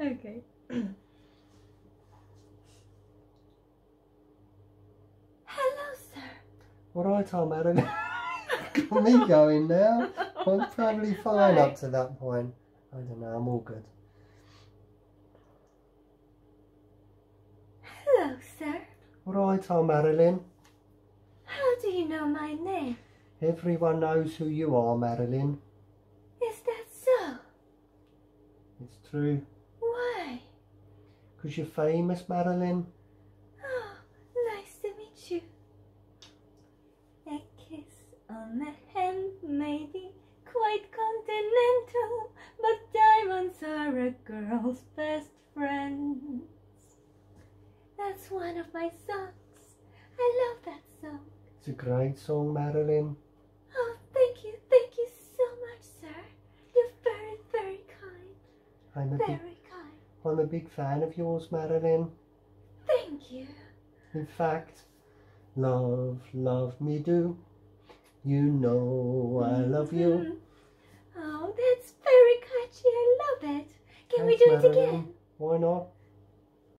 Okay. Hello, sir. All right, I'm Marilyn. Got me going now. I'm probably fine up to that point. I don't know, I'm all good. Hello, sir. All right, I'm Marilyn. How do you know my name? Everyone knows who you are, Marilyn. Is that so? It's true. Because you're famous, Marilyn. Oh, nice to meet you. A kiss on the hand may be quite continental, but diamonds are a girl's best friends. That's one of my songs. I love that song. It's a great song, Marilyn. Oh, thank you, thank you so much, sir. You're very, very kind. I'm a Very kind. I'm a big fan of yours, Marilyn. Thank you. In fact, love, love me do. You know I mm-hmm. love you. Oh, that's very catchy. I love it. Can we do it Marilyn. again? Why not?